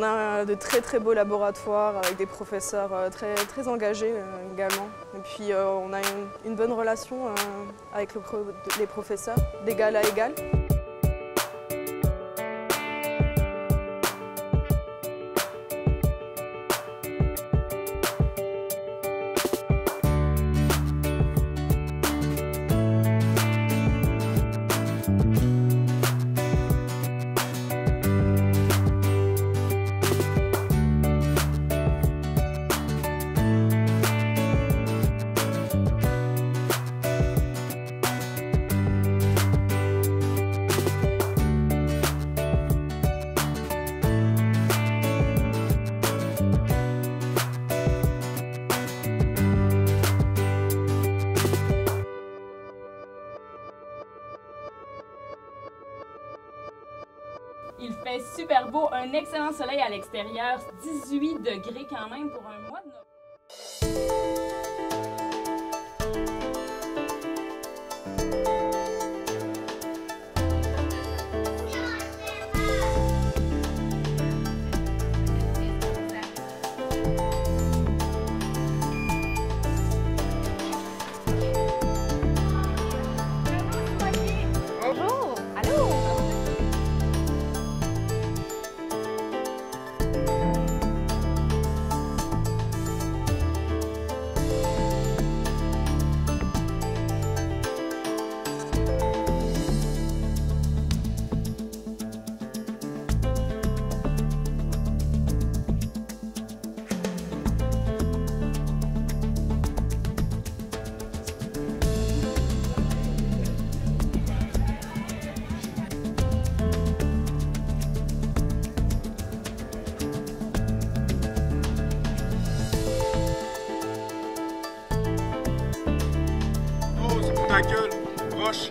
de très très beaux laboratoires avec des professeurs euh, très, très engagés euh, également. Et puis euh, on a une, bonne relation avec le, les professeurs, d'égal à égal. Il fait super beau, un excellent soleil à l'extérieur, 18 degrés quand même pour un mois de novembre. Ta gueule, roche.